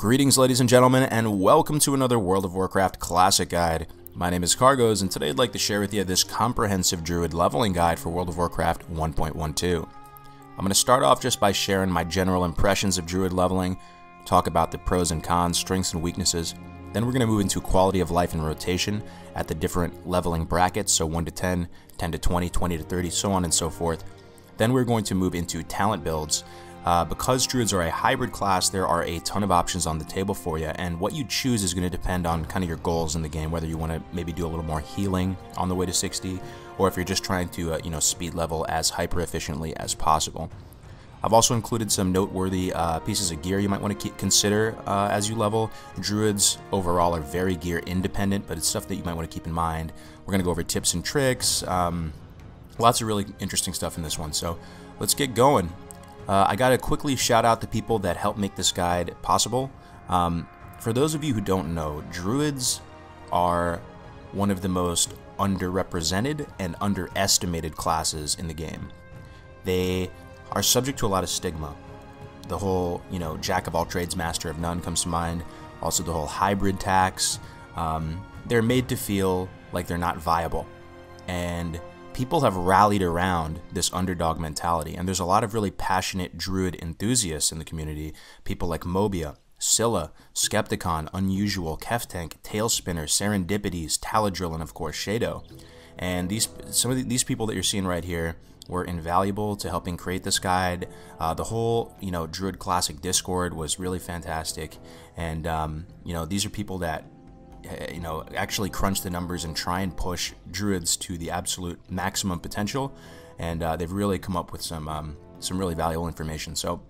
Greetings, ladies and gentlemen, and welcome to another World of Warcraft Classic Guide. My name is Kargoz, and today I'd like to share with you this comprehensive Druid leveling guide for World of Warcraft 1.12. I'm going to start off just by sharing my general impressions of Druid leveling, talk about the pros and cons, strengths and weaknesses. Then we're going to move into quality of life and rotation at the different leveling brackets, so 1 to 10, 10 to 20, 20 to 30, so on and so forth. Then we're going to move into talent builds, uh, because druids are a hybrid class, there are a ton of options on the table for you, and what you choose is going to depend on kind of your goals in the game, whether you want to maybe do a little more healing on the way to 60, or if you're just trying to, uh, you know, speed level as hyper efficiently as possible. I've also included some noteworthy uh, pieces of gear you might want to consider uh, as you level. Druids overall are very gear independent, but it's stuff that you might want to keep in mind. We're going to go over tips and tricks, um, lots of really interesting stuff in this one, so let's get going. Uh, I gotta quickly shout out the people that helped make this guide possible. Um, for those of you who don't know, druids are one of the most underrepresented and underestimated classes in the game. They are subject to a lot of stigma. The whole, you know, jack of all trades, master of none comes to mind. Also, the whole hybrid tax. Um, they're made to feel like they're not viable. And people have rallied around this underdog mentality, and there's a lot of really passionate druid enthusiasts in the community. People like Mobia, Scylla, Skepticon, Unusual, Keftank, Tailspinner, Serendipities, Taladrill, and of course Shado. And these some of these people that you're seeing right here were invaluable to helping create this guide. Uh, the whole you know Druid Classic Discord was really fantastic, and um, you know these are people that you know, actually crunch the numbers and try and push druids to the absolute maximum potential. And uh, they've really come up with some um, some really valuable information. So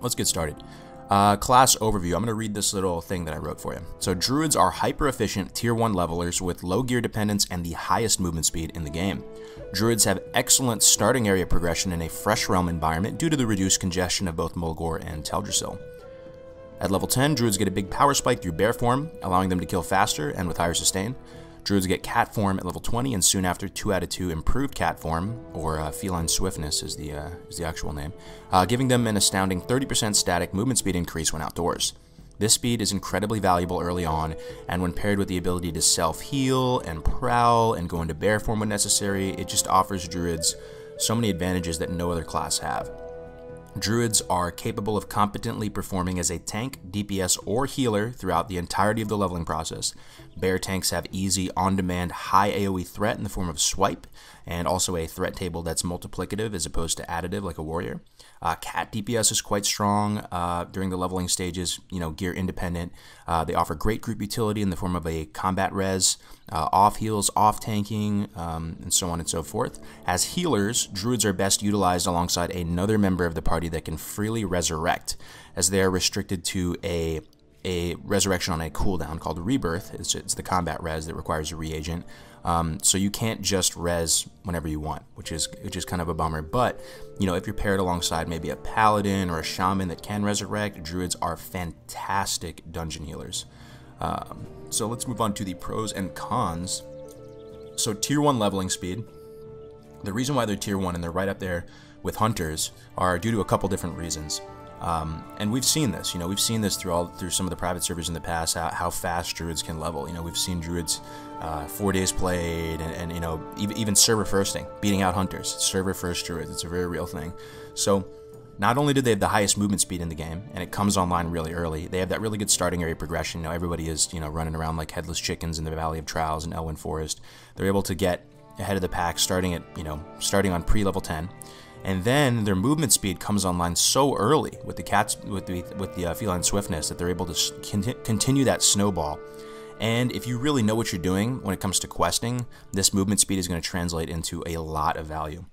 let's get started. Uh, class overview. I'm going to read this little thing that I wrote for you. So druids are hyper efficient tier 1 levelers with low gear dependence and the highest movement speed in the game. Druids have excellent starting area progression in a fresh realm environment due to the reduced congestion of both Mulgore and Teldrassil. At level 10, druids get a big power spike through bear form, allowing them to kill faster and with higher sustain. Druids get cat form at level 20, and soon after, 2 out of 2 improved cat form, or uh, feline swiftness is the, uh, is the actual name, uh, giving them an astounding 30% static movement speed increase when outdoors. This speed is incredibly valuable early on, and when paired with the ability to self-heal and prowl and go into bear form when necessary, it just offers druids so many advantages that no other class have. Druids are capable of competently performing as a tank, DPS, or healer throughout the entirety of the leveling process. Bear tanks have easy, on-demand, high AoE threat in the form of swipe, and also a threat table that's multiplicative as opposed to additive like a warrior. Uh, cat DPS is quite strong uh, during the leveling stages, you know, gear independent. Uh, they offer great group utility in the form of a combat res, uh, off heals, off tanking, um, and so on and so forth. As healers, druids are best utilized alongside another member of the party that can freely resurrect, as they are restricted to a a resurrection on a cooldown called Rebirth. It's, it's the combat res that requires a reagent. Um, so you can't just res whenever you want, which is which is kind of a bummer. But you know, if you're paired alongside maybe a paladin or a shaman that can resurrect, druids are fantastic dungeon healers. Um, so let's move on to the pros and cons. So tier one leveling speed. The reason why they're tier one and they're right up there with hunters are due to a couple different reasons. Um, and we've seen this, you know, we've seen this through all through some of the private servers in the past, how, how fast druids can level. You know, we've seen druids uh, four days played, and, and, you know, even, even server firsting, beating out hunters, server first druids. It's a very real thing. So, not only do they have the highest movement speed in the game, and it comes online really early, they have that really good starting area progression. You know, everybody is you know running around like headless chickens in the Valley of Trials and Elwynn Forest. They're able to get ahead of the pack, starting at you know starting on pre-level 10 and then their movement speed comes online so early with the cats with the with the uh, feline swiftness that they're able to conti continue that snowball. And if you really know what you're doing when it comes to questing, this movement speed is going to translate into a lot of value.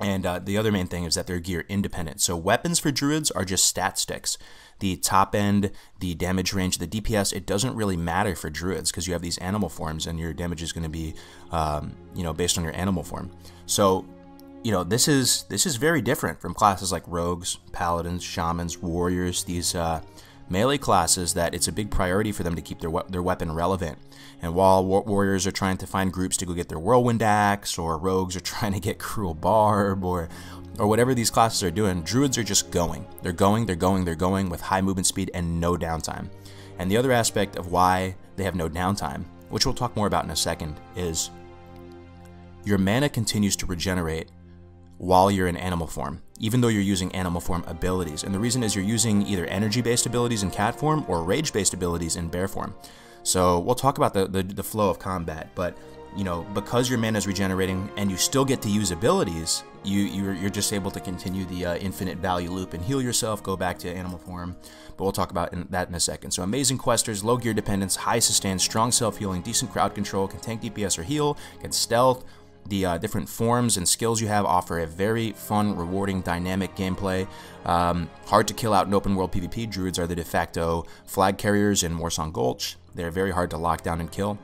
And uh, the other main thing is that they're gear independent. So weapons for druids are just stat sticks. The top end, the damage range, the DPS, it doesn't really matter for druids because you have these animal forms and your damage is going to be, um, you know, based on your animal form. So you know this is this is very different from classes like rogues, paladins, shamans, warriors. These uh, melee classes that it's a big priority for them to keep their, we their weapon relevant. And while war warriors are trying to find groups to go get their whirlwind axe, or rogues are trying to get cruel barb, or or whatever these classes are doing, druids are just going. They're going, they're going, they're going with high movement speed and no downtime. And the other aspect of why they have no downtime, which we'll talk more about in a second, is your mana continues to regenerate while you're in animal form, even though you're using animal form abilities. And the reason is you're using either energy-based abilities in cat form or rage-based abilities in bear form. So we'll talk about the, the, the, flow of combat, but you know, because your mana is regenerating and you still get to use abilities, you, you're, you're just able to continue the uh, infinite value loop and heal yourself, go back to animal form, but we'll talk about in, that in a second. So amazing questers, low gear dependence, high sustain, strong self-healing, decent crowd control, can tank DPS or heal, can stealth, the uh, different forms and skills you have offer a very fun, rewarding, dynamic gameplay. Um, hard to kill out in open world PvP, druids are the de facto flag carriers in Warsong Gulch. They're very hard to lock down and kill.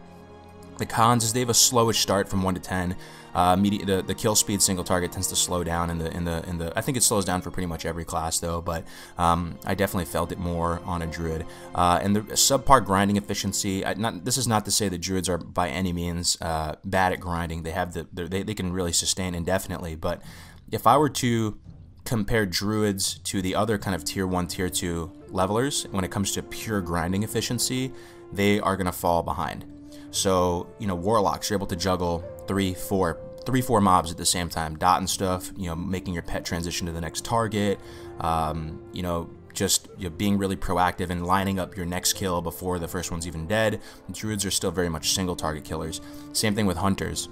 The cons is they have a slowish start from 1 to 10. Uh, the, the kill speed single target tends to slow down in the in the in the. I think it slows down for pretty much every class though, but um, I definitely felt it more on a druid. Uh, and the subpar grinding efficiency. I, not this is not to say that druids are by any means uh, bad at grinding. They have the they they can really sustain indefinitely. But if I were to compare druids to the other kind of tier one, tier two levelers when it comes to pure grinding efficiency, they are going to fall behind. So, you know, warlocks, you're able to juggle three, four, three, four mobs at the same time, dotting stuff, you know, making your pet transition to the next target, um, you know, just you know, being really proactive and lining up your next kill before the first one's even dead. Druids are still very much single target killers. Same thing with hunters.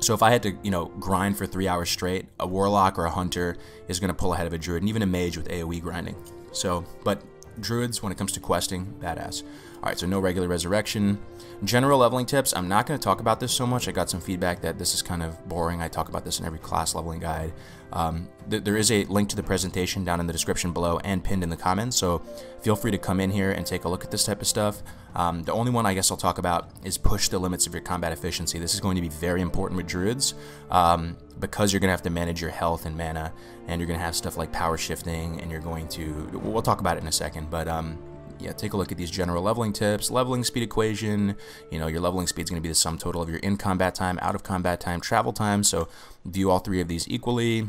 So if I had to, you know, grind for three hours straight, a warlock or a hunter is going to pull ahead of a druid, and even a mage with AoE grinding. So, but druids, when it comes to questing, badass. Alright, so no regular resurrection. General leveling tips, I'm not going to talk about this so much. I got some feedback that this is kind of boring. I talk about this in every class leveling guide. Um, th there is a link to the presentation down in the description below and pinned in the comments, so feel free to come in here and take a look at this type of stuff. Um, the only one I guess I'll talk about is push the limits of your combat efficiency. This is going to be very important with druids um, because you're going to have to manage your health and mana, and you're going to have stuff like power shifting, and you're going to, we'll talk about it in a second, but um, yeah, take a look at these general leveling tips. Leveling speed equation, you know, your leveling speed is going to be the sum total of your in combat time, out of combat time, travel time. So view all three of these equally.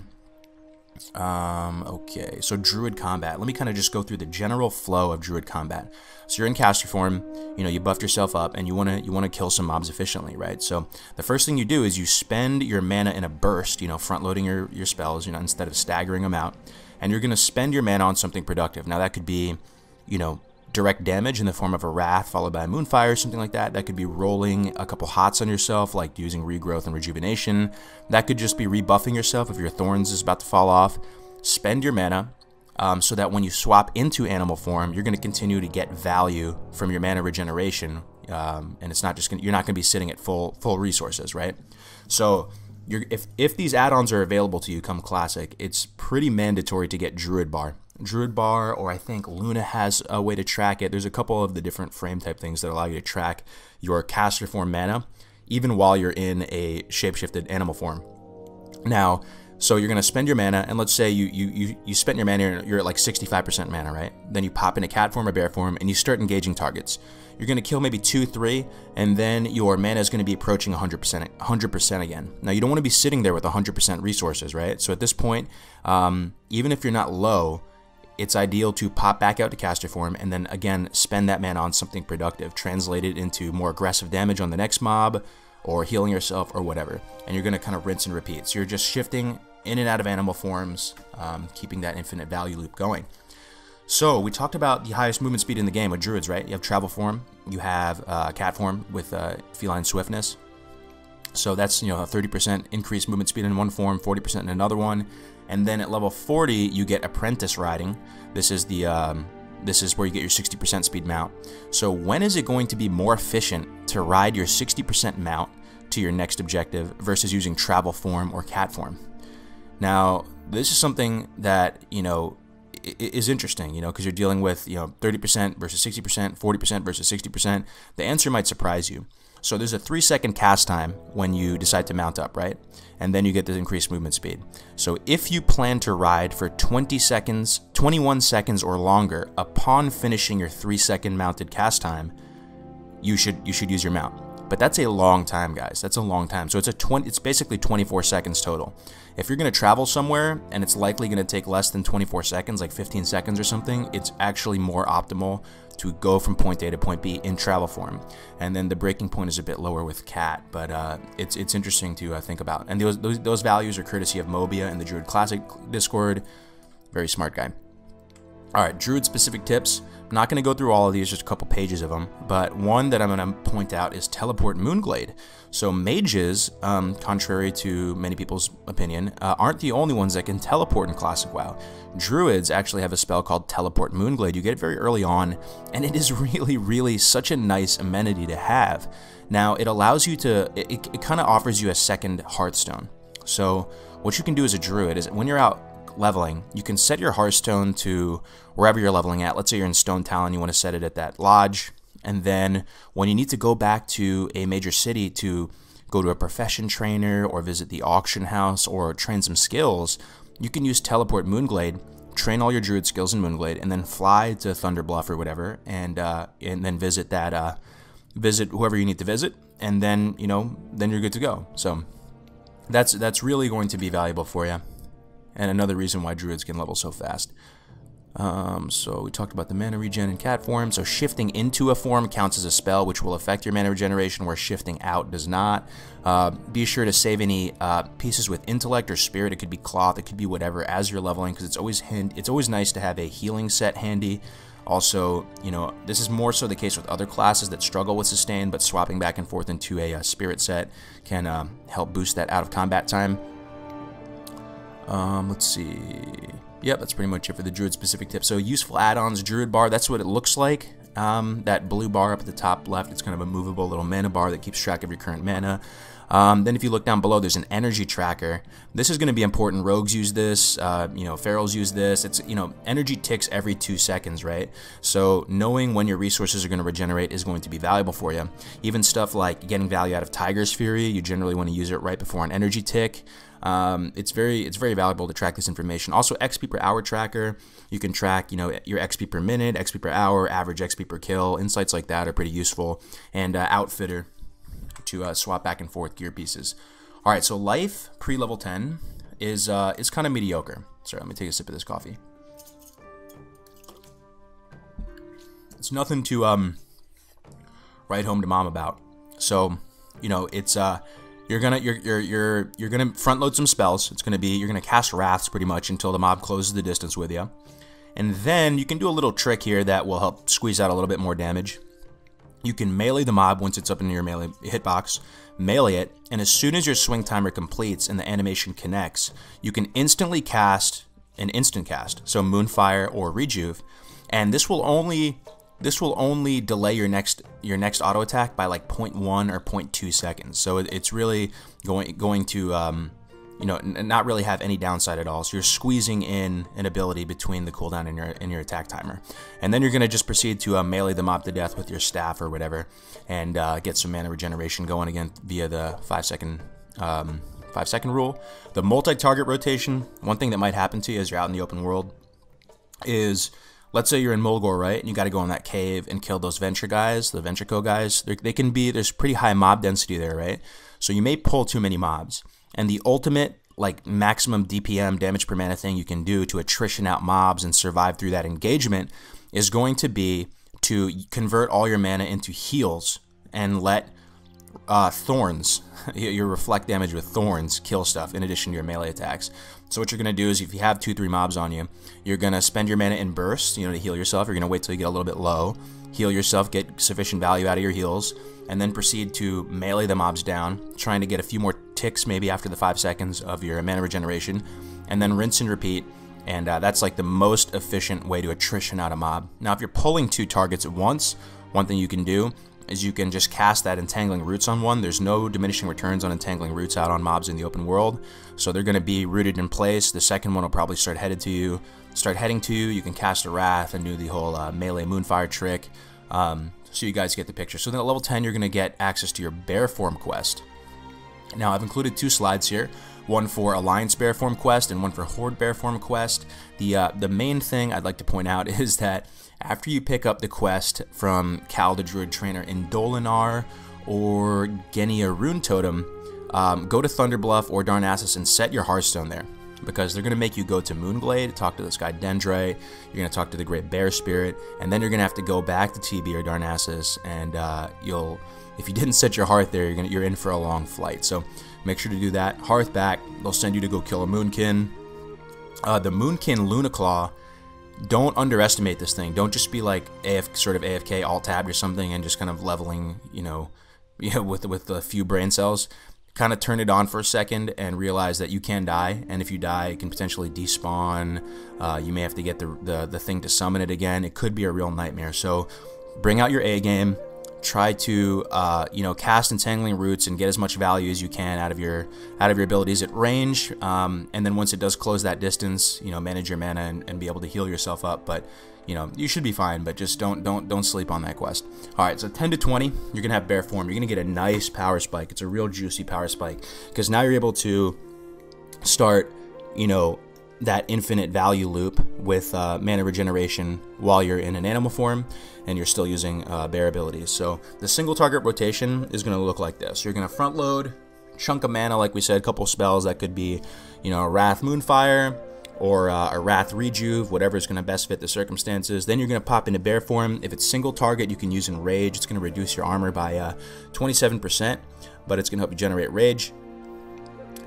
Um, okay, so Druid combat. Let me kind of just go through the general flow of Druid combat. So you're in caster form, you know, you buffed yourself up, and you wanna you wanna kill some mobs efficiently, right? So the first thing you do is you spend your mana in a burst, you know, front loading your your spells, you know, instead of staggering them out, and you're gonna spend your mana on something productive. Now that could be, you know, direct damage in the form of a Wrath followed by a Moonfire, something like that. That could be rolling a couple hots on yourself, like using Regrowth and Rejuvenation. That could just be rebuffing yourself if your Thorns is about to fall off. Spend your mana um, so that when you swap into animal form, you're going to continue to get value from your mana regeneration, um, and it's not just gonna, you're not going to be sitting at full full resources, right? So if if these add-ons are available to you come Classic, it's pretty mandatory to get Druid Bar. Druid Bar, or I think Luna has a way to track it. There's a couple of the different frame type things that allow you to track your caster form mana, even while you're in a shapeshifted animal form. Now, so you're gonna spend your mana, and let's say you you you, you spent your mana, you're at like 65% mana, right? Then you pop into cat form or bear form, and you start engaging targets. You're gonna kill maybe two, three, and then your mana is gonna be approaching 100%, 100% again. Now you don't want to be sitting there with 100% resources, right? So at this point, um, even if you're not low, it's ideal to pop back out to caster form and then again spend that mana on something productive, translate it into more aggressive damage on the next mob or healing yourself or whatever. And you're going to kind of rinse and repeat. So you're just shifting in and out of animal forms, um, keeping that infinite value loop going. So we talked about the highest movement speed in the game with druids, right? You have travel form, you have uh, cat form with uh, feline swiftness. So that's you know a 30% increased movement speed in one form, 40% in another one, and then at level 40 you get apprentice riding. This is the um, this is where you get your 60% speed mount. So when is it going to be more efficient to ride your 60% mount to your next objective versus using travel form or cat form? Now this is something that you know is interesting, you know, because you're dealing with you know 30% versus 60%, 40% versus 60%. The answer might surprise you. So there's a three second cast time when you decide to mount up, right? And then you get the increased movement speed. So if you plan to ride for 20 seconds, 21 seconds or longer upon finishing your three second mounted cast time, you should you should use your mount. But that's a long time, guys. That's a long time. So it's a 20 it's basically 24 seconds total. If you're going to travel somewhere and it's likely going to take less than 24 seconds, like 15 seconds or something, it's actually more optimal to go from point A to point B in travel form. And then the breaking point is a bit lower with cat, but uh, it's it's interesting to uh, think about. And those, those those values are courtesy of Mobia and the Druid Classic Discord. Very smart guy. All right, Druid specific tips. I'm not going to go through all of these, just a couple pages of them, but one that I'm going to point out is Teleport Moonglade. So mages, um, contrary to many people's opinion, uh, aren't the only ones that can teleport in Classic WoW. Druids actually have a spell called Teleport Moonglade. You get it very early on, and it is really, really such a nice amenity to have. Now, it allows you to, it, it kind of offers you a second Hearthstone. So what you can do as a druid is when you're out leveling, you can set your Hearthstone to wherever you're leveling at. Let's say you're in Stonetalon, you want to set it at that lodge. And then when you need to go back to a major city to go to a profession trainer or visit the auction house or train some skills, you can use Teleport Moonglade, train all your druid skills in Moonglade, and then fly to Thunder Bluff or whatever, and uh, and then visit that uh, visit whoever you need to visit, and then you know then you're good to go. So that's that's really going to be valuable for you and another reason why druids can level so fast. Um, so we talked about the mana regen in cat form. So shifting into a form counts as a spell, which will affect your mana regeneration, where shifting out does not. Uh, be sure to save any uh, pieces with intellect or spirit. It could be cloth, it could be whatever as you're leveling, because it's always it's always nice to have a healing set handy. Also, you know, this is more so the case with other classes that struggle with sustain, but swapping back and forth into a, a uh, spirit set can um, help boost that out of combat time. Um, let's see. Yep, that's pretty much it for the Druid specific tip. So useful add-ons, Druid bar, that's what it looks like. Um, that blue bar up at the top left, it's kind of a movable little mana bar that keeps track of your current mana. Um, then if you look down below, there's an energy tracker. This is going to be important. Rogues use this, uh, you know, ferals use this. It's, you know, energy ticks every two seconds, right? So knowing when your resources are going to regenerate is going to be valuable for you. Even stuff like getting value out of Tiger's Fury, you generally want to use it right before an energy tick. Um, it's very it's very valuable to track this information. Also, XP per hour tracker. You can track you know your XP per minute, XP per hour, average XP per kill. Insights like that are pretty useful. And uh, Outfitter to uh, swap back and forth gear pieces. All right, so life pre level 10 is uh, is kind of mediocre. Sorry, let me take a sip of this coffee. It's nothing to um write home to mom about. So, you know, it's uh you're gonna you're you're you're you're gonna front load some spells. It's gonna be you're gonna cast wraths pretty much until the mob closes the distance with you, and then you can do a little trick here that will help squeeze out a little bit more damage. You can melee the mob once it's up in your melee hitbox, melee it, and as soon as your swing timer completes and the animation connects, you can instantly cast an instant cast, so Moonfire or Rejuve, and this will only this will only delay your next your next auto attack by like 0.1 or 0.2 seconds. So it's really going going to um, you know not really have any downside at all. So you're squeezing in an ability between the cooldown and your and your attack timer, and then you're gonna just proceed to uh, melee the mob to death with your staff or whatever, and uh, get some mana regeneration going again via the five second. Um, five second rule. The multi-target rotation, one thing that might happen to you as you're out in the open world is let's say you're in Mulgore, right? And you got to go in that cave and kill those Venture guys, the Venture Co. guys. They're, they can be, there's pretty high mob density there, right? So you may pull too many mobs. And the ultimate, like, maximum DPM, damage per mana thing you can do to attrition out mobs and survive through that engagement is going to be to convert all your mana into heals and let uh, thorns, your reflect damage with thorns, kill stuff in addition to your melee attacks. So what you're going to do is if you have two, three mobs on you, you're going to spend your mana in bursts, you know, to heal yourself. You're going to wait till you get a little bit low, heal yourself, get sufficient value out of your heals, and then proceed to melee the mobs down, trying to get a few more ticks maybe after the five seconds of your mana regeneration, and then rinse and repeat. And uh, that's like the most efficient way to attrition out a mob. Now, if you're pulling two targets at once, one thing you can do is you can just cast that Entangling Roots on one. There's no diminishing returns on Entangling Roots out on mobs in the open world, so they're going to be rooted in place. The second one will probably start headed to you, start heading to you. You can cast a Wrath and do the whole uh, melee Moonfire trick. Um, so you guys get the picture. So then at level 10, you're going to get access to your bear form quest. Now, I've included two slides here, one for Alliance Bear Form quest and one for Horde Bear Form quest. The, uh, the main thing I'd like to point out is that after you pick up the quest from Kal the Druid Trainer in Dolanaar or Gennia Runetotem, um, go to Thunder Bluff or Darnassus and set your Hearthstone there because they're going to make you go to Moonglade, talk to this guy Dendray, you're going to talk to the Great Bear Spirit, and then you're going to have to go back to TB or Darnassus, and uh, you'll, if you didn't set your Hearth there, you're, gonna, you're in for a long flight. So make sure to do that. Hearth back, they'll send you to go kill a Moonkin. Uh, the Moonkin Lunaclaw, don't underestimate this thing. Don't just be like AF, sort of AFK alt tabbed or something and just kind of leveling, you know, you know, with with a few brain cells kind of turn it on for a second and realize that you can die, and if you die, it can potentially despawn. Uh, you may have to get the, the, the thing to summon it again. It could be a real nightmare. So bring out your A game. Try to uh, you know cast entangling roots and get as much value as you can out of your out of your abilities at range. Um, and then once it does close that distance, you know manage your mana and, and be able to heal yourself up. But you know, you should be fine, but just don't don't don't sleep on that quest. All right, so 10 to 20, you're gonna have bear form. You're gonna get a nice power spike. It's a real juicy power spike because now you're able to start, you know, that infinite value loop with uh, mana regeneration while you're in an animal form and you're still using uh, bear abilities. So the single target rotation is going to look like this. You're going to front load, chunk of mana, like we said, a couple spells that could be, you know, a Wrath Moonfire, or uh, a Wrath Rejuve, whatever is going to best fit the circumstances. Then you're going to pop into Bear Form. If it's single target, you can use Enrage. It's going to reduce your armor by uh, 27%, but it's going to help you generate Rage.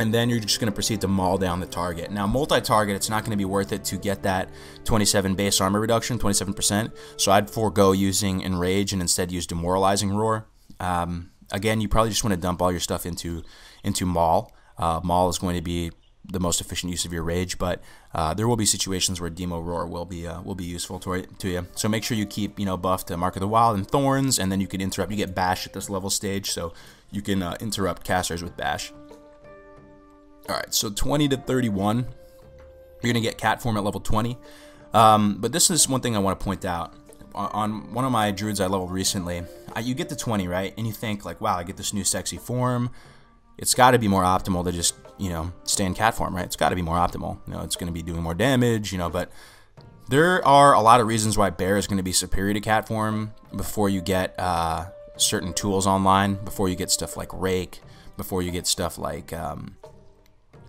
And then you're just going to proceed to maul down the target. Now, multi-target, it's not going to be worth it to get that 27 base armor reduction, 27%. So I'd forego using Enrage and instead use Demoralizing Roar. Um, again, you probably just want to dump all your stuff into into Maul. Uh, Maul is going to be the most efficient use of your rage, but uh, there will be situations where Demo Roar will be uh, will be useful to, to you. So make sure you keep you know buffed to Mark of the Wild and Thorns, and then you can interrupt. You get Bash at this level stage, so you can uh, interrupt casters with Bash. All right, so 20 to 31, you're gonna get Cat form at level 20. Um, but this is one thing I want to point out. On, one of my druids I leveled recently, you get to 20, right? And you think like, wow, I get this new sexy form it's got to be more optimal to just you know stay in cat form, right? It's got to be more optimal. You know, it's going to be doing more damage, you know, but there are a lot of reasons why bear is going to be superior to cat form before you get uh, certain tools online, before you get stuff like rake, before you get stuff like um,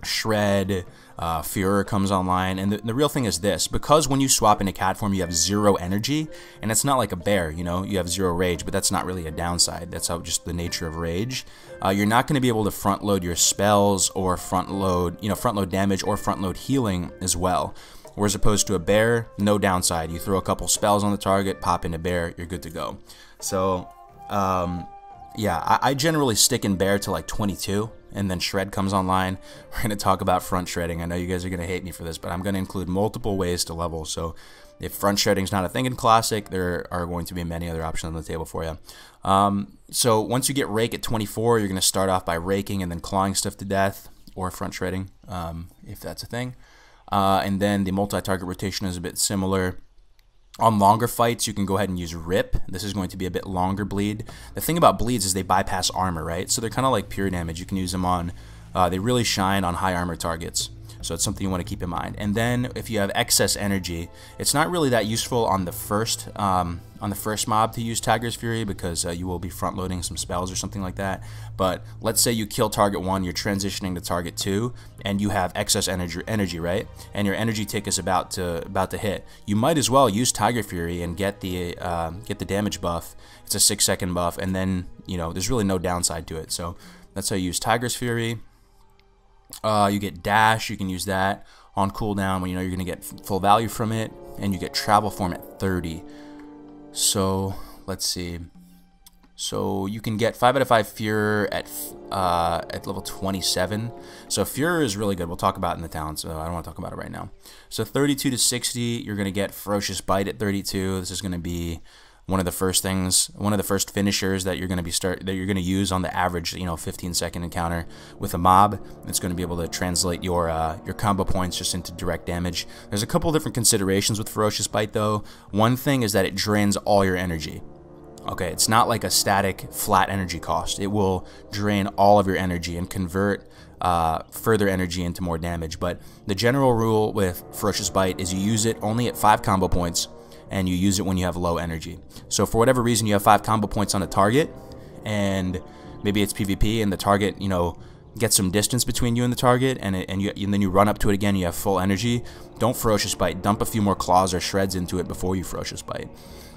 shred, uh, Furor comes online, and the, the, real thing is this, because when you swap into cat form, you have zero energy, and it's not like a bear, you know, you have zero rage, but that's not really a downside, that's how just the nature of rage. Uh, you're not going to be able to front load your spells, or front load, you know, front load damage, or front load healing as well. Whereas opposed to a bear, no downside. You throw a couple spells on the target, pop into bear, you're good to go. So, um, yeah, I, I generally stick in bear to like 22 and then shred comes online. We're going to talk about front shredding. I know you guys are going to hate me for this, but I'm going to include multiple ways to level. So if front shredding is not a thing in Classic, there are going to be many other options on the table for you. Um, so once you get Rake at 24, you're going to start off by raking and then clawing stuff to death, or front shredding, um, if that's a thing. Uh, and then the multi-target rotation is a bit similar. On longer fights, you can go ahead and use Rip. This is going to be a bit longer bleed. The thing about bleeds is they bypass armor, right? So they're kind of like pure damage. You can use them on, uh, they really shine on high armor targets. So it's something you want to keep in mind. And then if you have excess energy, it's not really that useful on the first um, on the first mob to use Tiger's Fury because uh, you will be front loading some spells or something like that. But let's say you kill target one, you're transitioning to target two, and you have excess energy, energy, right? And your energy tick is about to about to hit. You might as well use Tiger Fury and get the uh, get the damage buff. It's a six second buff, and then you know there's really no downside to it. So that's how you use Tiger's Fury. Uh, you get dash, you can use that on cooldown when you know you're going to get full value from it, and you get travel form at 30. So let's see. So you can get 5 out of 5 Furor at uh, at level 27. So Furor is really good. We'll talk about in the town, so I don't want to talk about it right now. So 32 to 60, you're going to get Ferocious Bite at 32. This is going to be one of the first things, one of the first finishers that you're going to be start that you're going to use on the average, you know, 15 second encounter with a mob. It's going to be able to translate your uh, your combo points just into direct damage. There's a couple different considerations with Ferocious Bite though. One thing is that it drains all your energy. Okay, it's not like a static flat energy cost. It will drain all of your energy and convert uh, further energy into more damage. But the general rule with Ferocious Bite is you use it only at 5 combo points and you use it when you have low energy. So for whatever reason you have 5 combo points on a target and maybe it's PvP and the target, you know, get some distance between you and the target, and it, and you and then you run up to it again. You have full energy. Don't ferocious bite. Dump a few more claws or shreds into it before you ferocious bite.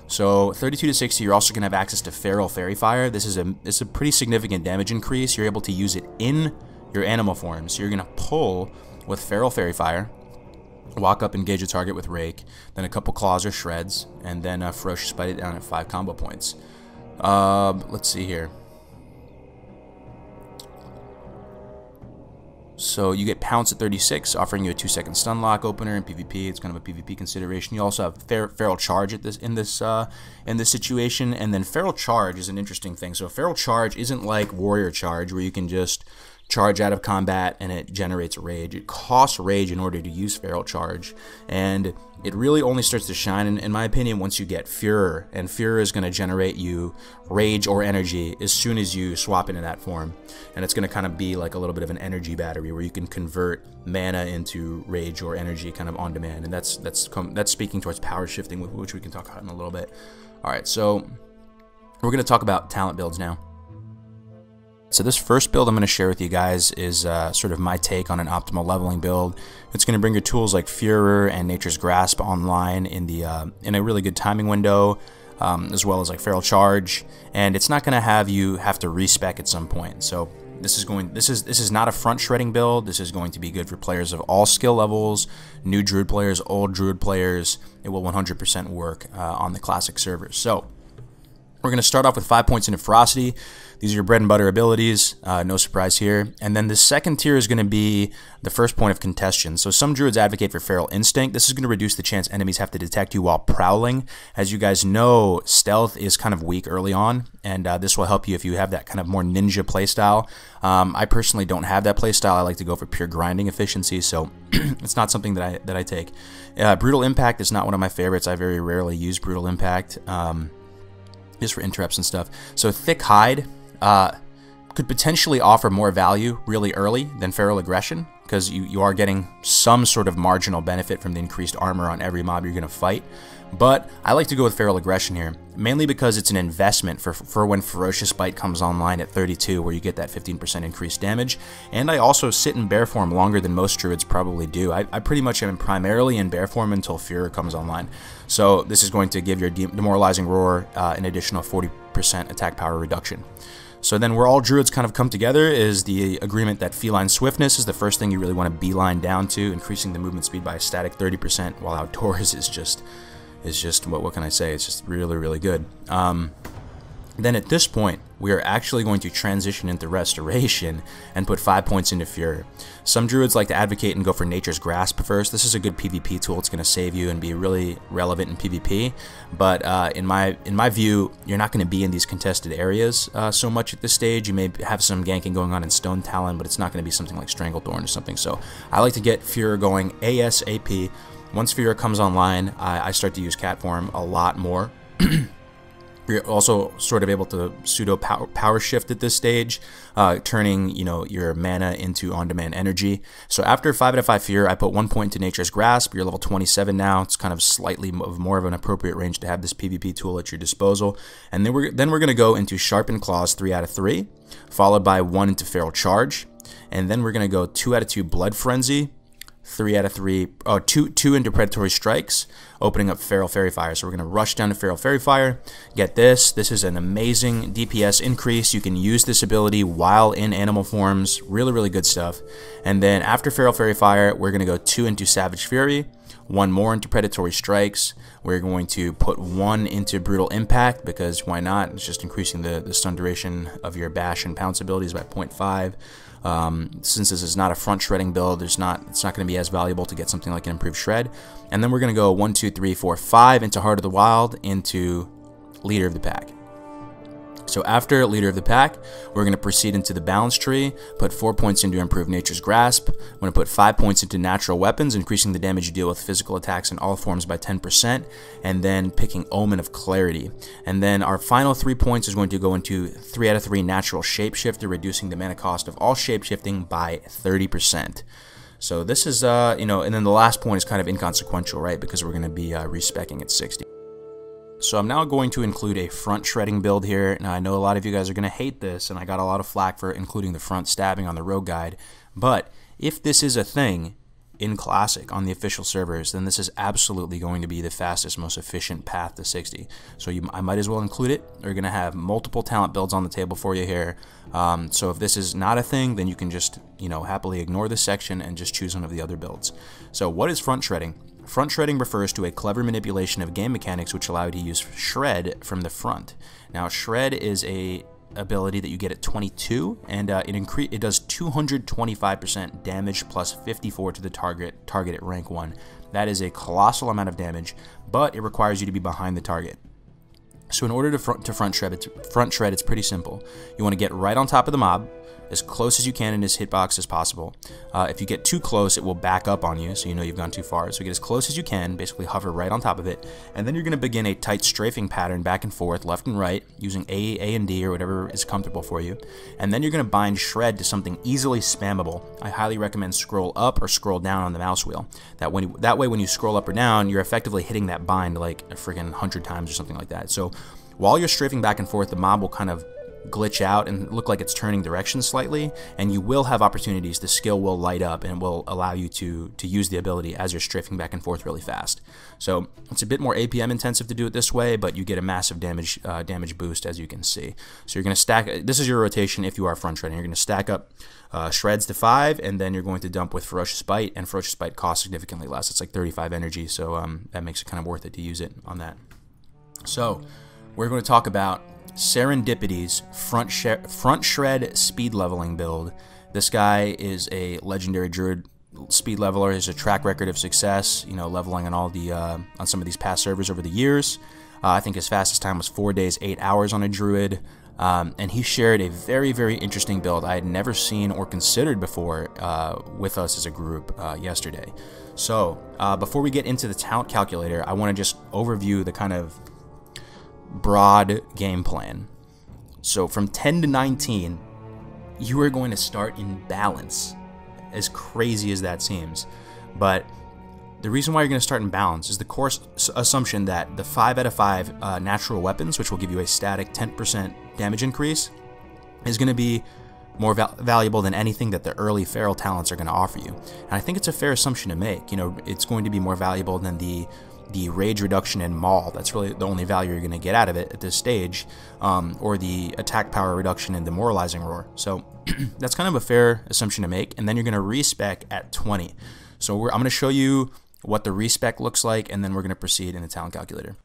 So 32 to 60, you're also gonna have access to feral faerie fire. This is a is a pretty significant damage increase. You're able to use it in your animal form. So you're gonna pull with feral faerie fire. Walk up, engage a target with Rake, then a couple claws or shreds, and then uh, ferocious bite it down at five combo points. Uh, let's see here. So you get Pounce at 36, offering you a 2 second stun lock opener in PvP. It's kind of a PvP consideration. You also have Fer Feral Charge at this in this uh, in this situation, and then Feral Charge is an interesting thing. So Feral Charge isn't like Warrior Charge, where you can just charge out of combat and it generates rage. It costs rage in order to use Feral Charge, and it really only starts to shine, in, in my opinion, once you get Furor, and Furor is going to generate you rage or energy as soon as you swap into that form, and it's going to kind of be like a little bit of an energy battery where you can convert mana into rage or energy kind of on demand, and that's that's that's speaking towards power shifting, which we can talk about in a little bit. All right, so we're going to talk about talent builds now. So this first build I'm going to share with you guys is uh, sort of my take on an optimal leveling build. It's going to bring your tools like Furor and Nature's Grasp online in the uh, in a really good timing window, um, as well as like Feral Charge, and it's not going to have you have to respec at some point. So this is going this is this is not a front shredding build. This is going to be good for players of all skill levels, new Druid players, old Druid players. It will 100% work uh, on the classic servers. So we're going to start off with five points into ferocity. These are your bread and butter abilities, uh, no surprise here. And then the second tier is going to be the first point of contention. So some druids advocate for feral instinct. This is going to reduce the chance enemies have to detect you while prowling. As you guys know, stealth is kind of weak early on, and uh, this will help you if you have that kind of more ninja playstyle. Um, I personally don't have that playstyle. I like to go for pure grinding efficiency, so it's not something that I that I take. Uh, brutal impact is not one of my favorites. I very rarely use brutal impact. Um, just for interrupts and stuff. So thick hide uh, could potentially offer more value really early than feral aggression because you, you are getting some sort of marginal benefit from the increased armor on every mob you're going to fight. But I like to go with feral aggression here, mainly because it's an investment for, for when Ferocious Bite comes online at 32 where you get that 15% increased damage. And I also sit in bear form longer than most druids probably do. I, I pretty much am primarily in bear form until Furor comes online. So this is going to give your demoralizing roar uh, an additional 40% attack power reduction. So then where all druids kind of come together is the agreement that feline swiftness is the first thing you really want to beeline down to, increasing the movement speed by a static 30%, while outdoors is just is just what what can I say? It's just really really good. Um, then at this point, we are actually going to transition into Restoration and put 5 points into Furor. Some druids like to advocate and go for Nature's Grasp first. This is a good PvP tool. It's going to save you and be really relevant in PvP. But uh, in my in my view, you're not going to be in these contested areas uh, so much at this stage. You may have some ganking going on in Stonetalon, but it's not going to be something like Stranglethorn or something. So I like to get Furor going ASAP. Once Furor comes online, I, I start to use Cat Form a lot more. You're also sort of able to pseudo power, power shift at this stage, uh, turning you know your mana into on-demand energy. So after five out of five Furor, I put one point to Nature's Grasp. You're level 27 now. It's kind of slightly more of an appropriate range to have this PvP tool at your disposal. And then we're then we're gonna go into Sharpened Claws three out of three, followed by one into Feral Charge, and then we're gonna go two out of two Blood Frenzy, three out of three, oh, two, two into Predatory Strikes, opening up Feral Faerie Fire. So we're going to rush down to Feral Faerie Fire. Get this. This is an amazing DPS increase. You can use this ability while in animal forms. Really, really good stuff. And then after Feral Faerie Fire, we're going to go two into Savage Fury, one more into Predatory Strikes. We're going to put one into Brutal Impact because why not? It's just increasing the, the stun duration of your Bash and Pounce abilities by 0.5. Um, since this is not a front shredding build, there's not it's not going to be as valuable to get something like an improved shred. And then we're going to go one, two, three, four, five into Heart of the Wild into Leader of the Pack. So after Leader of the Pack, we're going to proceed into the Balance Tree, put 4 points into Improved Nature's Grasp. I'm going to put 5 points into Natural Weapons, increasing the damage you deal with physical attacks in all forms by 10%, and then picking Omen of Clarity. And then our final 3 points is going to go into 3 out of 3 Natural Shapeshifter, reducing the mana cost of all shapeshifting by 30%. So this is, uh, you know, and then the last point is kind of inconsequential, right? Because we're going to be uh, respecking at 60. So I'm now going to include a front shredding build here. Now I know a lot of you guys are going to hate this, and I got a lot of flack for including the front stabbing on the rogue guide. But if this is a thing in Classic on the official servers, then this is absolutely going to be the fastest, most efficient path to 60. So you, I might as well include it. We're going to have multiple talent builds on the table for you here. Um, so if this is not a thing, then you can just, you know, happily ignore this section and just choose one of the other builds. So what is front shredding? Front shredding refers to a clever manipulation of game mechanics which allow you to use shred from the front. Now, shred is a ability that you get at 22, and uh, it incre it does 225% damage plus 54 to the target target at rank one. That is a colossal amount of damage, but it requires you to be behind the target. So in order to front to front shred, it's, front shred, it's pretty simple. You want to get right on top of the mob as close as you can in his hitbox as possible. Uh, if you get too close, it will back up on you, so you know you've gone too far. So get as close as you can, basically hover right on top of it, and then you're going to begin a tight strafing pattern back and forth, left and right, using A, A, and D, or whatever is comfortable for you. And then you're going to bind Shred to something easily spammable. I highly recommend scroll up or scroll down on the mouse wheel. That, when you, that way when you scroll up or down, you're effectively hitting that bind like a freaking 100 times or something like that. So while you're strafing back and forth, the mob will kind of glitch out and look like it's turning direction slightly and you will have opportunities the skill will light up and will allow you to to use the ability as you're strafing back and forth really fast. So it's a bit more APM intensive to do it this way but you get a massive damage uh, damage boost as you can see. So you're going to stack this is your rotation if you are front shredding you're going to stack up uh, shreds to 5 and then you're going to dump with ferocious bite and ferocious bite costs significantly less. It's like 35 energy so um, that makes it kind of worth it to use it on that. So we're going to talk about Serendipity's front, front shred speed leveling build. This guy is a legendary druid speed leveler. He has a track record of success, you know, leveling on all the uh, on some of these past servers over the years. Uh, I think his fastest time was four days, eight hours on a druid. Um, and he shared a very, very interesting build I had never seen or considered before uh, with us as a group uh, yesterday. So, uh, before we get into the talent calculator, I want to just overview the kind of broad game plan. So from 10 to 19, you are going to start in balance, as crazy as that seems. But the reason why you're going to start in balance is the course assumption that the 5 out of 5 uh, natural weapons, which will give you a static 10% damage increase, is going to be more val valuable than anything that the early feral talents are going to offer you. And I think it's a fair assumption to make. You know, it's going to be more valuable than the the rage reduction in Maul. That's really the only value you're going to get out of it at this stage, um, or the attack power reduction in Demoralizing Roar. So that's kind of a fair assumption to make. And then you're going to respec at 20. So I'm going to show you what the respec looks like, and then we're going to proceed in the talent calculator.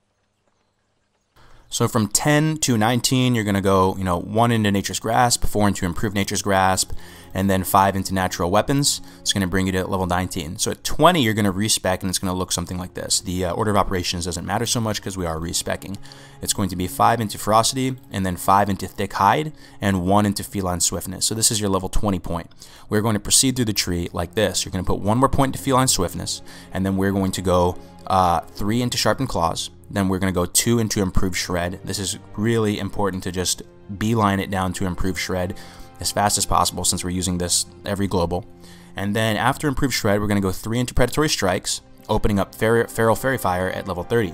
So from 10 to 19, you're going to go, you know, 1 into Nature's Grasp, 4 into Improved Nature's Grasp, and then 5 into Natural Weapons. It's going to bring you to level 19. So at 20, you're going to respec, and it's going to look something like this. The uh, order of operations doesn't matter so much because we are respecing. It's going to be 5 into Ferocity, and then 5 into Thick Hide, and 1 into Feline Swiftness. So this is your level 20 point. We're going to proceed through the tree like this. You're going to put one more point into Feline Swiftness, and then we're going to go uh, 3 into Sharpened Claws, then we're going to go 2 into Improved Shred. This is really important to just beeline it down to Improved Shred as fast as possible since we're using this every global. And then after Improved Shred, we're going to go 3 into Predatory Strikes, opening up Fer Feral Faerie Fire at level 30.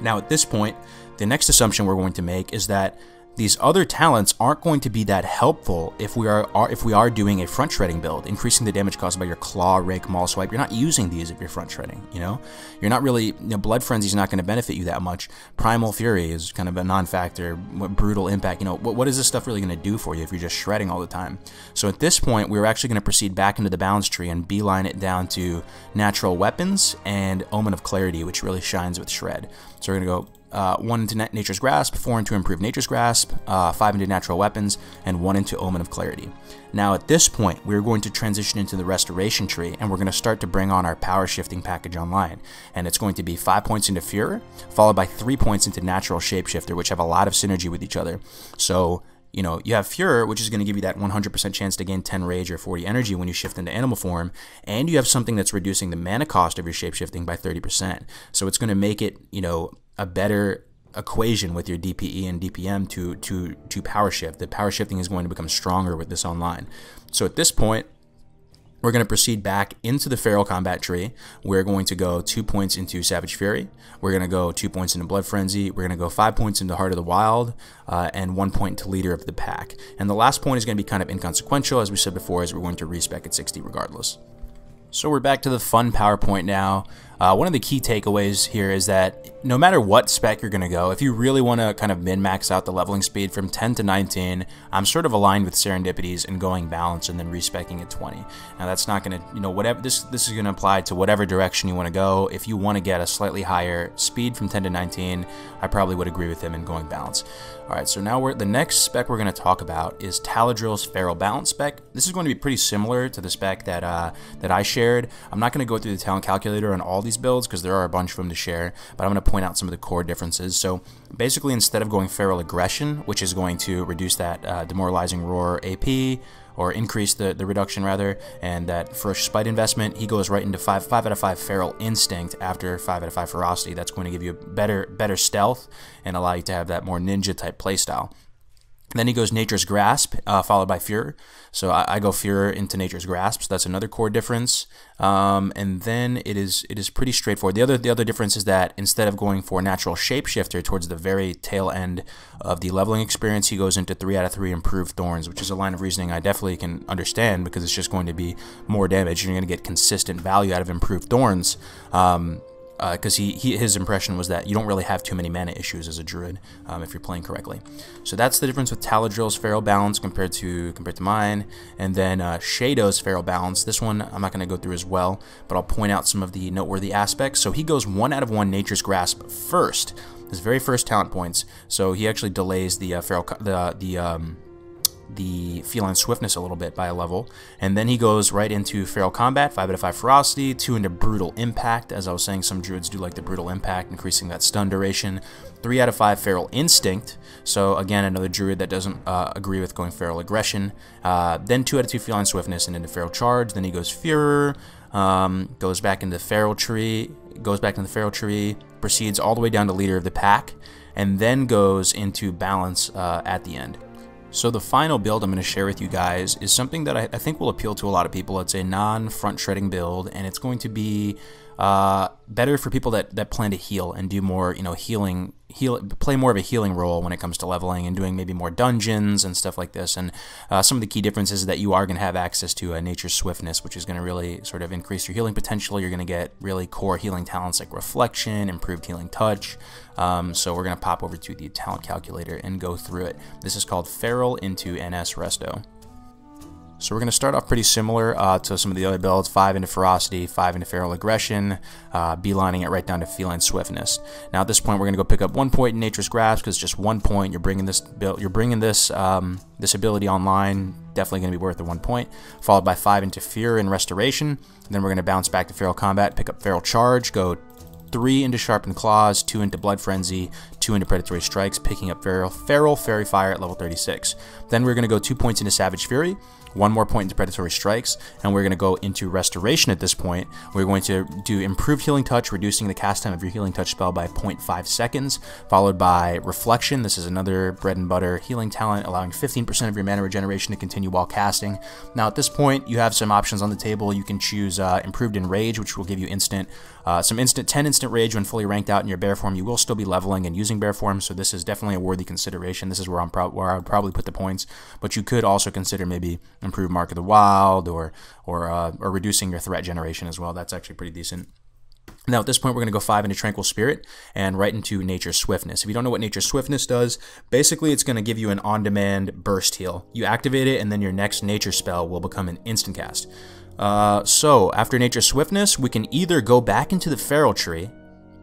Now at this point, the next assumption we're going to make is that these other talents aren't going to be that helpful if we are, are, if we are doing a front shredding build, increasing the damage caused by your claw, rake, maul swipe. You're not using these if you're front shredding, you know? You're not really, you know, blood frenzy is not going to benefit you that much. Primal fury is kind of a non-factor. Brutal impact, you know, what, what is this stuff really going to do for you if you're just shredding all the time? So at this point, we're actually going to proceed back into the balance tree and beeline it down to natural weapons and omen of clarity, which really shines with shred. So we're going to go uh, 1 into Nature's Grasp, 4 into Improved Nature's Grasp, uh, 5 into Natural Weapons, and 1 into Omen of Clarity. Now at this point, we're going to transition into the Restoration tree, and we're going to start to bring on our Power Shifting package online. And it's going to be 5 points into Furor, followed by 3 points into Natural Shapeshifter, which have a lot of synergy with each other. So you know, you have Furor, which is going to give you that 100% chance to gain 10 rage or 40 energy when you shift into animal form, and you have something that's reducing the mana cost of your shapeshifting by 30%. So it's going to make it, you know, a better equation with your DPE and DPM to to to power shift. The power shifting is going to become stronger with this online. So at this point, we're going to proceed back into the Feral Combat tree. We're going to go two points into Savage Fury. We're going to go two points into Blood Frenzy. We're going to go five points into Heart of the Wild, uh, and one point into Leader of the Pack. And the last point is going to be kind of inconsequential, as we said before, as we're going to respec at 60 regardless. So we're back to the fun PowerPoint now. Uh, one of the key takeaways here is that no matter what spec you're going to go, if you really want to kind of min-max out the leveling speed from 10 to 19, I'm sort of aligned with Serendipities and going balance and then respecking at 20. Now that's not going to, you know, whatever this this is going to apply to whatever direction you want to go. If you want to get a slightly higher speed from 10 to 19, I probably would agree with him in going balance. All right, so now we're the next spec we're going to talk about is Taladril's Feral Balance spec. This is going to be pretty similar to the spec that uh, that I shared. I'm not going to go through the talent calculator on all these builds because there are a bunch of them to share, but I'm going to point out some of the core differences. So basically, instead of going Feral Aggression, which is going to reduce that uh, demoralizing roar AP, or increase the, the reduction rather, and that Ferocious Bite investment, he goes right into 5, 5 out of 5 Feral Instinct after 5 out of 5 Ferocity. That's going to give you better, better stealth and allow you to have that more ninja type playstyle. Then he goes Nature's Grasp, uh, followed by Furor. So I, I, go Furor into Nature's Grasp. So that's another core difference. Um, and then it is it is pretty straightforward. The other the other difference is that instead of going for Natural Shapeshifter towards the very tail end of the leveling experience, he goes into three out of three Improved Thorns, which is a line of reasoning I definitely can understand because it's just going to be more damage. You're going to get consistent value out of Improved Thorns. Um, because uh, he, he, his impression was that you don't really have too many mana issues as a druid um, if you're playing correctly. So that's the difference with Taladril's Feral Balance compared to compared to mine, and then uh, Shadow's Feral Balance. This one I'm not going to go through as well, but I'll point out some of the noteworthy aspects. So he goes one out of one Nature's Grasp first, his very first talent points. So he actually delays the uh, feral the the um, the feline swiftness a little bit by a level. And then he goes right into feral combat, 5 out of 5 ferocity, 2 into brutal impact. As I was saying, some druids do like the brutal impact, increasing that stun duration. 3 out of 5 feral instinct. So again, another druid that doesn't uh, agree with going feral aggression. Uh, then 2 out of 2 feline swiftness and into feral charge. Then he goes furor, um, goes back into feral tree, goes back into the feral tree, proceeds all the way down to leader of the pack, and then goes into balance uh, at the end. So the final build I'm going to share with you guys is something that I, I think will appeal to a lot of people. It's a non-front shredding build, and it's going to be uh, better for people that, that plan to heal and do more, you know, healing, heal, play more of a healing role when it comes to leveling and doing maybe more dungeons and stuff like this. And uh, some of the key differences is that you are going to have access to a Nature's Swiftness, which is going to really sort of increase your healing potential. You're going to get really core healing talents like Reflection, Improved Healing Touch. Um, so we're going to pop over to the talent calculator and go through it. This is called Feral into NS Resto. So we're going to start off pretty similar uh, to some of the other builds, 5 into Ferocity, 5 into Feral Aggression, uh, beelining it right down to Feline Swiftness. Now at this point we're going to go pick up one point in Nature's Grasp because just one point, you're bringing this build, you're bringing this um, this ability online, definitely going to be worth the one point, followed by 5 into Furor in Restoration. And then we're going to bounce back to Feral Combat, pick up Feral Charge, go 3 into Sharpened Claws, 2 into Blood Frenzy, 2 into Predatory Strikes, picking up Feral, Feral Faerie Fire at level 36. Then we're going to go 2 points into Savage Fury, one more point into Predatory Strikes, and we're going to go into Restoration at this point. We're going to do Improved Healing Touch, reducing the cast time of your Healing Touch spell by 0.5 seconds, followed by Reflection. This is another bread and butter healing talent, allowing 15% of your mana regeneration to continue while casting. Now, at this point, you have some options on the table. You can choose uh, Improved Enrage, which will give you instant, uh, some instant 10 instant rage when fully ranked out in your bear form. You will still be leveling and using bear form, so this is definitely a worthy consideration. This is where I'm where I would probably put the points, but you could also consider maybe improve Mark of the Wild or or uh, or reducing your threat generation as well. That's actually pretty decent. Now at this point, we're going to go 5 into Tranquil Spirit and right into Nature's Swiftness. If you don't know what Nature's Swiftness does, basically it's going to give you an on-demand burst heal. You activate it and then your next Nature spell will become an instant cast. Uh, so after Nature's Swiftness, we can either go back into the Feral Tree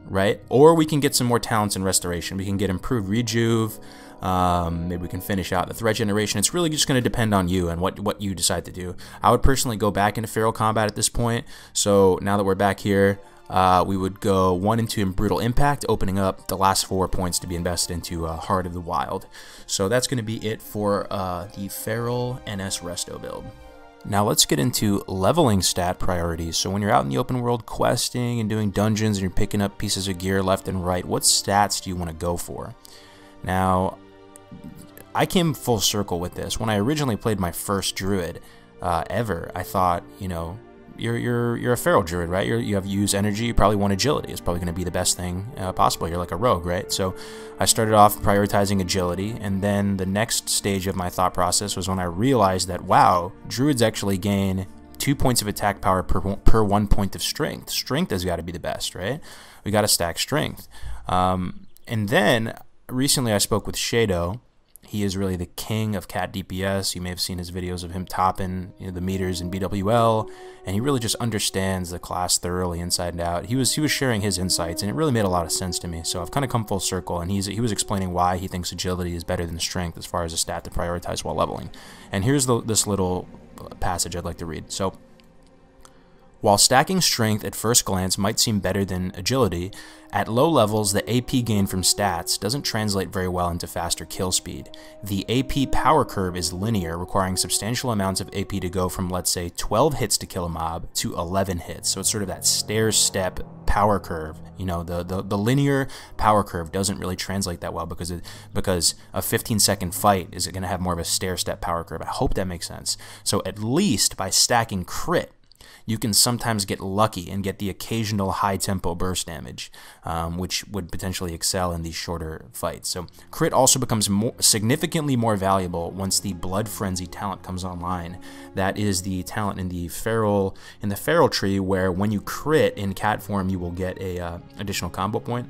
right? Or we can get some more talents in restoration. We can get improved rejuve. Um, maybe we can finish out the threat generation. It's really just going to depend on you and what what you decide to do. I would personally go back into feral combat at this point. So now that we're back here, uh, we would go one into brutal impact, opening up the last four points to be invested into uh, Heart of the Wild. So that's going to be it for uh, the feral NS Resto build. Now let's get into leveling stat priorities. So when you're out in the open world questing and doing dungeons and you're picking up pieces of gear left and right, what stats do you want to go for? Now, I came full circle with this. When I originally played my first druid uh, ever, I thought, you know, you're you're you're a feral druid, right? You're, you have use energy. You probably want agility. It's probably going to be the best thing uh, possible. You're like a rogue, right? So I started off prioritizing agility, and then the next stage of my thought process was when I realized that wow, druids actually gain two points of attack power per per one point of strength. Strength has got to be the best, right? We got to stack strength. Um, and then recently I spoke with Shado he is really the king of cat DPS. You may have seen his videos of him topping you know, the meters in BWL, and he really just understands the class thoroughly inside and out. He was he was sharing his insights, and it really made a lot of sense to me. So I've kind of come full circle, and he's he was explaining why he thinks agility is better than strength as far as a stat to prioritize while leveling. And here's the, this little passage I'd like to read. So while stacking strength at first glance might seem better than agility, at low levels the AP gain from stats doesn't translate very well into faster kill speed. The AP power curve is linear, requiring substantial amounts of AP to go from let's say 12 hits to kill a mob to 11 hits. So it's sort of that stair step power curve. You know, the, the, the linear power curve doesn't really translate that well because it, because a 15 second fight is going to have more of a stair step power curve. I hope that makes sense. So at least by stacking crit you can sometimes get lucky and get the occasional high tempo burst damage, um, which would potentially excel in these shorter fights. So crit also becomes more, significantly more valuable once the Blood Frenzy talent comes online. That is the talent in the feral in the feral tree where when you crit in cat form, you will get a uh, additional combo point.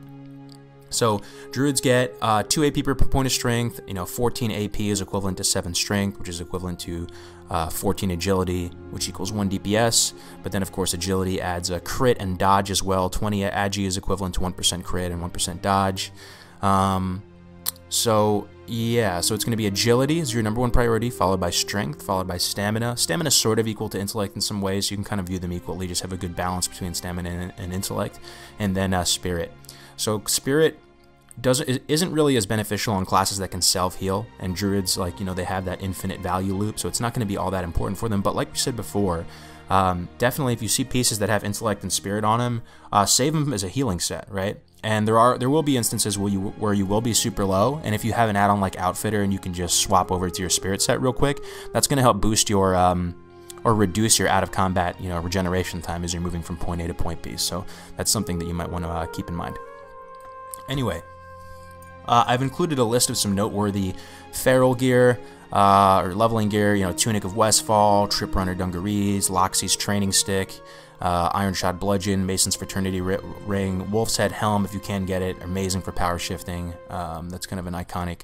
So druids get uh, 2 AP per point of strength. You know, 14 AP is equivalent to 7 strength, which is equivalent to uh, 14 agility, which equals 1 DPS. But then, of course, agility adds a crit and dodge as well. 20 agi is equivalent to 1% crit and 1% dodge. Um, so yeah, so it's going to be agility is your number one priority, followed by strength, followed by stamina. Stamina is sort of equal to intellect in some ways. So you can kind of view them equally, just have a good balance between stamina and, and intellect. And then uh, spirit. So spirit doesn't isn't really as beneficial on classes that can self-heal and druids like you know they have that infinite value loop so it's not going to be all that important for them. But like we said before um, definitely if you see pieces that have intellect and spirit on them uh, save them as a healing set right? And there are there will be instances where you where you will be super low and if you have an add-on like outfitter and you can just swap over to your spirit set real quick that's going to help boost your um, or reduce your out of combat you know regeneration time as you're moving from point A to point B. So that's something that you might want to uh, keep in mind Anyway, uh, I've included a list of some noteworthy feral gear uh, or leveling gear. You know, Tunic of Westfall, Trip Runner Dungarees, Loxy's Training Stick, uh, Ironshod Bludgeon, Mason's Fraternity Ring, Wolfshead Helm if you can get it. Amazing for power shifting. Um, that's kind of an iconic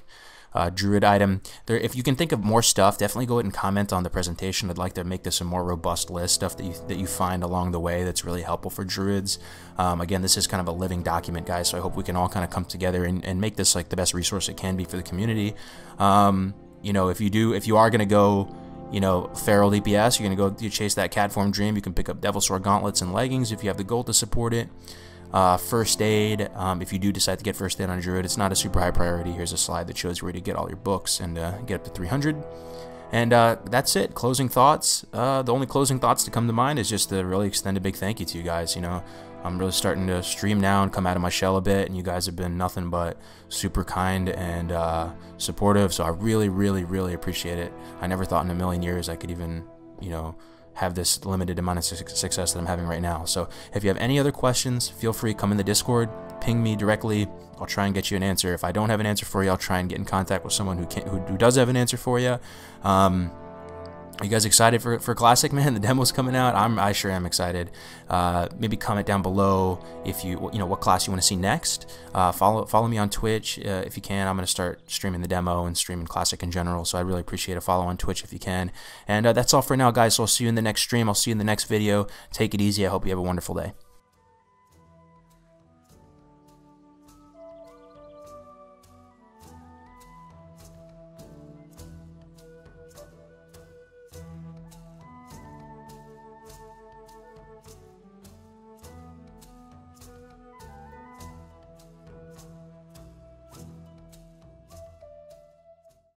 uh, druid item. There, if you can think of more stuff, definitely go ahead and comment on the presentation. I'd like to make this a more robust list, stuff that you, that you find along the way that's really helpful for druids. Um, again, this is kind of a living document, guys, so I hope we can all kind of come together and, and make this like the best resource it can be for the community. Um, you know, if you do, if you are going to go you know, feral DPS. You're going to go you chase that cat form dream. You can pick up Devilsaur gauntlets and leggings if you have the gold to support it. Uh, first aid, um, if you do decide to get first aid on druid, it's not a super high priority. Here's a slide that shows where to get all your books and uh, get up to 300. And uh, that's it. Closing thoughts. Uh, the only closing thoughts to come to mind is just to really extend a big thank you to you guys. You know, I'm really starting to stream now and come out of my shell a bit, and you guys have been nothing but super kind and uh, supportive. So I really, really, really appreciate it. I never thought in a million years I could even, you know, have this limited amount of success that I'm having right now. So if you have any other questions, feel free come in the Discord, ping me directly. I'll try and get you an answer. If I don't have an answer for you, I'll try and get in contact with someone who can who, who does have an answer for you. Um, are you guys excited for, for Classic, man? The demo's coming out. I'm I sure am excited. Uh, maybe comment down below if you you know what class you want to see next. Uh, follow follow me on Twitch uh, if you can. I'm gonna start streaming the demo and streaming Classic in general. So I really appreciate a follow on Twitch if you can. And uh, that's all for now, guys. So I'll see you in the next stream. I'll see you in the next video. Take it easy. I hope you have a wonderful day.